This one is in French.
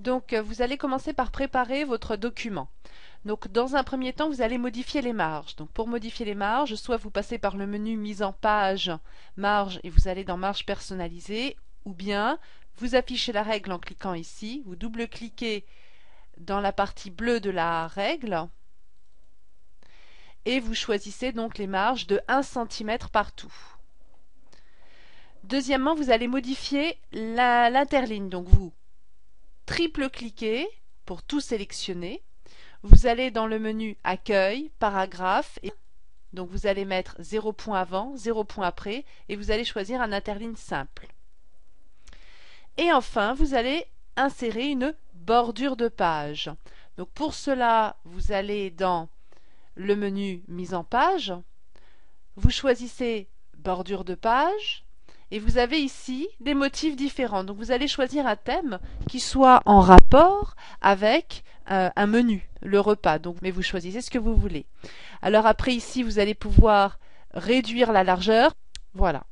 Donc euh, vous allez commencer par préparer votre document. Donc dans un premier temps, vous allez modifier les marges. Donc pour modifier les marges, soit vous passez par le menu mise en page, marge et vous allez dans marge personnalisée, ou bien vous affichez la règle en cliquant ici, vous double-cliquez dans la partie bleue de la règle et vous choisissez donc les marges de 1 cm partout. Deuxièmement, vous allez modifier l'interligne. Donc vous triple-cliquez pour tout sélectionner. Vous allez dans le menu Accueil, Paragraphe, donc vous allez mettre 0 point avant, 0 point après, et vous allez choisir un interligne simple. Et enfin, vous allez insérer une bordure de page. Donc pour cela, vous allez dans le menu Mise en page, vous choisissez bordure de page, et vous avez ici des motifs différents. Donc vous allez choisir un thème qui soit en rapport avec euh, un menu, le repas. Donc, mais vous choisissez ce que vous voulez. Alors après ici, vous allez pouvoir réduire la largeur. Voilà.